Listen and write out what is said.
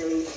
actually